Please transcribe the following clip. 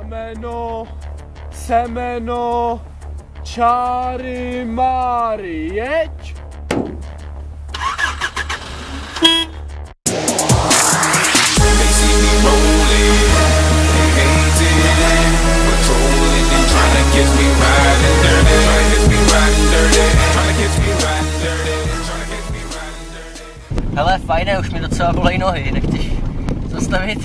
Rameno, semeno, čáry máry, jeď! Hele, fajné, už mi docela bolej nohy, nechceš zastavit?